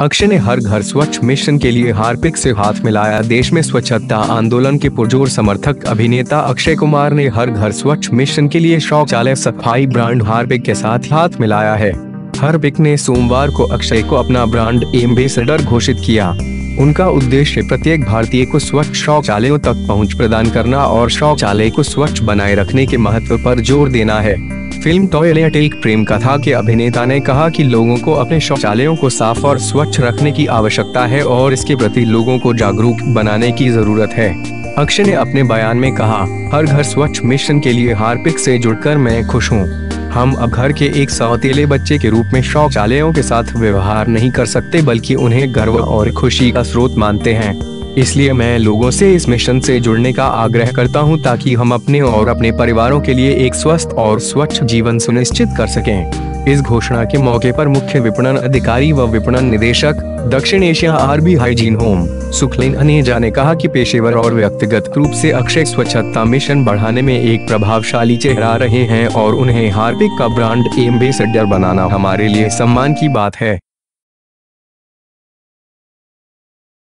अक्षय ने हर घर स्वच्छ मिशन के लिए हार्पिक से हाथ मिलाया। देश में स्वच्छता आंदोलन के पुरजोर समर्थक अभिनेता अक्षय कुमार ने हर घर स्वच्छ मिशन के लिए शौचालय सफ़ाई ब्रांड हार्पिक के साथ हाथ मिलाया है। हार्पिक ने सोमवार को अक्षय को अपना ब्रांड एम्बेसडर घोषित किया। उनका उद्देश्य प्रत्येक भारतीय को स्वच्छ शौचालयों तक पहुँच प्रदान करना और शौचालय को स्वच्छ बनाए रखने के महत्व पर ज़ोर देना है। फ़िल्म टॉयलेट एक प्रेम कथा के अभिनेता ने कहा कि लोगों को अपने शौचालयों को साफ़ और स्वच्छ रखने की आवश्यकता है और इसके प्रति लोगों को जागरूक बनाने की ज़रूरत है। अक्षय ने अपने बयान में कहा, हर घर स्वच्छ मिशन के लिए हार्पिक से जुड़कर मैं खुश हूँ। हम अब घर के एक सौतेले बच्चे के रूप में शौचालयों के साथ व्यवहार नहीं कर सकते, बल्कि उन्हें गर्व और खुशी का स्रोत मानते हैं। इसलिए मैं लोगों से इस मिशन से जुड़ने का आग्रह करता हूँ ताकि हम अपने और अपने परिवारों के लिए एक स्वस्थ और स्वच्छ जीवन सुनिश्चित कर सकें। इस घोषणा के मौके पर मुख्य विपणन अधिकारी व विपणन निदेशक, दक्षिण Asia RB Hygiene Home, Sukhleen Aneja ने कहा कि पेशेवर और व्यक्तिगत रूप से अक्षय स्वच्छता मिशन बढ़ाने में एक प्रभावशाली चेहरा रहे हैं और उन्हें हार्पिक का ब्रांड एम्बेसडर बनाना हमारे लिए सम्मान की बात है।